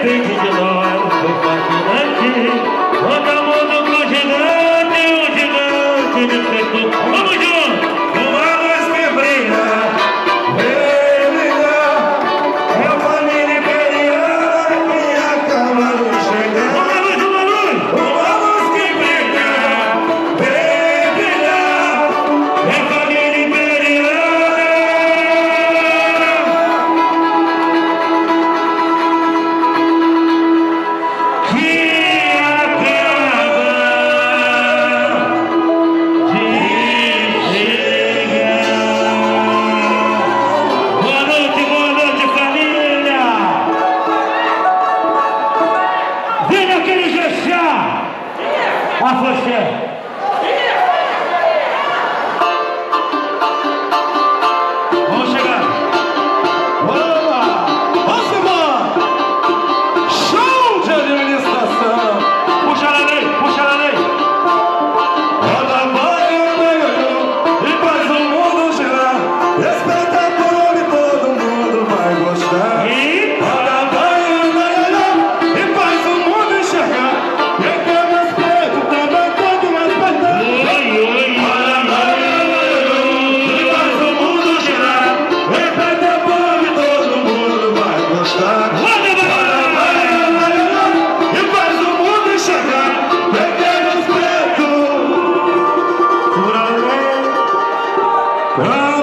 Oh my God. Olha a flecha. Wow.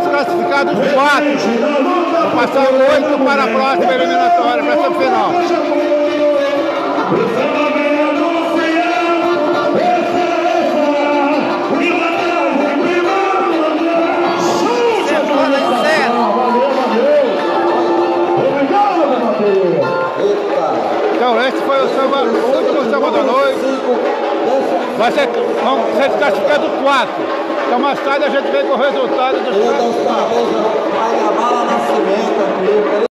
Ser desclassificados quatro. Vão passar oito para a próxima eliminatória, para a semifinal. Então esse foi o, samba, o último samba da noite. Vai ser, vão ser desclassificados quatro. Então mais tarde a gente vem com o resultado dos Eu dou os parabéns ao Pai Nascimento aqui.